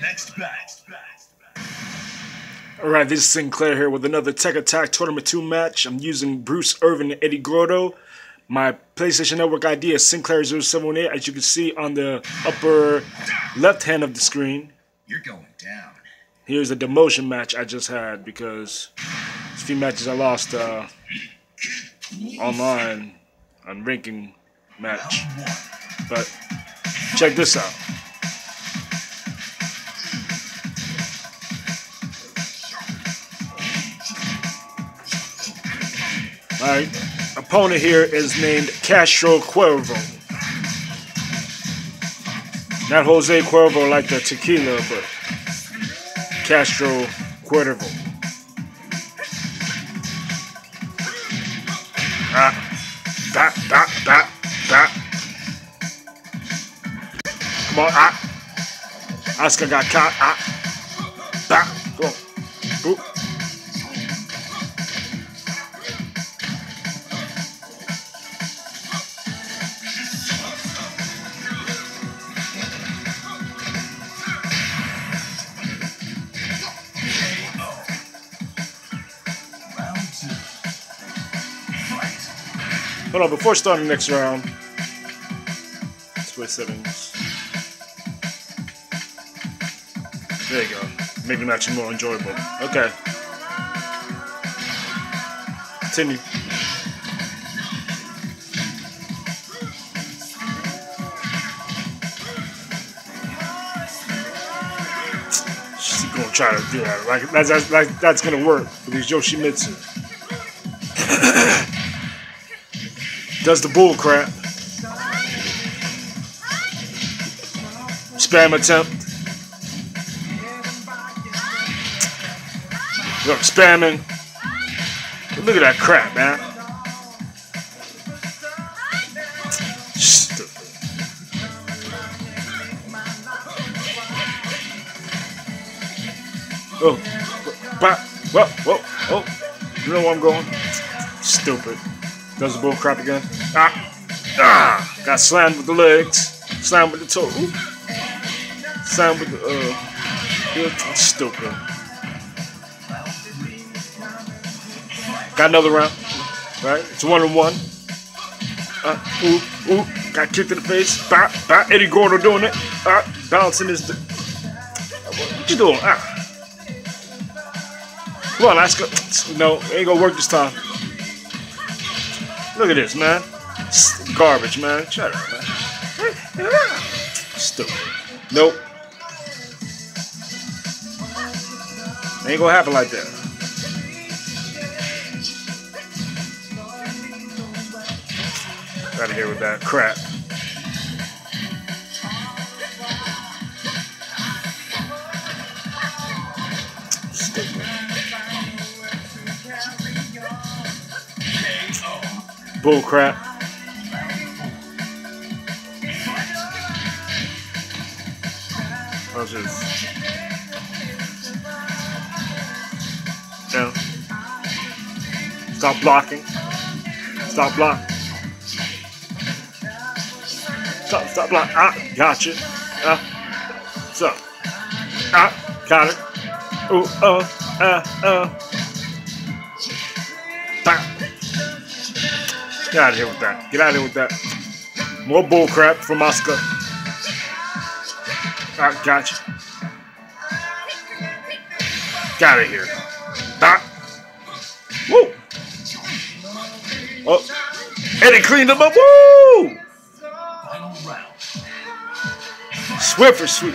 next. Alright, this is SynClaiR here with another Tekken Tag Tournament 2 match. I'm using Bruce Irvin and Eddy Gordo. My PlayStation Network ID is Sinclair078, as you can see on the upper left hand of the screen. You're going down. Here's a demotion match I just had because a few matches I lost uh, online on ranking match. But check this out. My opponent here is named Castro Cuervo. Not Jose Cuervo like the tequila, but Castro Cuervo. Ah, that, that, that, that. Come on, ah. Asuka got caught, ah. Hold on, before starting the next round, switch settings. There you go. Make the match more enjoyable. Okay. Continue. She's gonna try to do that. Like that's that's, that's gonna work because Yoshimitsu does the bull crap. Spam attempt. Look, spamming. Look at that crap, man. Stupid. Oh, but, whoa, whoa, oh, you know where I'm going? Stupid. Does the bull crap again? Ah, ah, got slammed with the legs, slammed with the toe, Ooh. slammed with the, uh, stupid. Got another round, right? It's one on one. Uh, ooh, ooh, got kicked in the face. Bah, bah, Eddy Gordo doing it. Ah, balancing his. What you doing? Ah. Come on, go. No, ain't gonna work this time. Look at this, man. Garbage, man. Shut up, man. Stupid. Nope. Ain't gonna happen like that. Out of here with that crap. Bull crap. I'll just. No. Stop blocking. Stop blocking. Stop, stop blocking. Ah, gotcha. Ah, so. Ah, got it. Ooh, oh, uh, uh. Get out of here with that. Get out of here with that. More bullcrap from Asuka. Ah, gotcha. Get out of here. Ah. Woo. Oh. Eddy cleaned him up. Woo! Swift or sweet.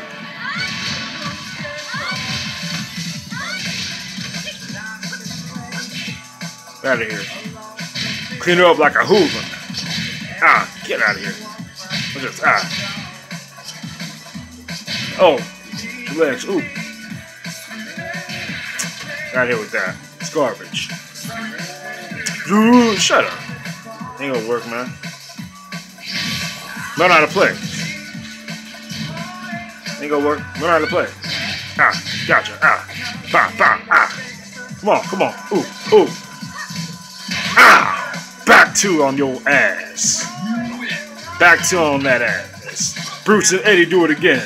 Out of here. Clean her up like a Hoover. Ah, get out of here. What's this? Ah. Oh, two legs. Ooh. Out here with that. It's garbage. Ooh, shut up. Ain't gonna work, man. Learn how to play. Ain't gonna work. Learn how to play. Ah, gotcha. Ah, bah, bah, ah. Come on, come on. Ooh, ooh. Two on your ass. Back two on that ass. Bruce and Eddy do it again.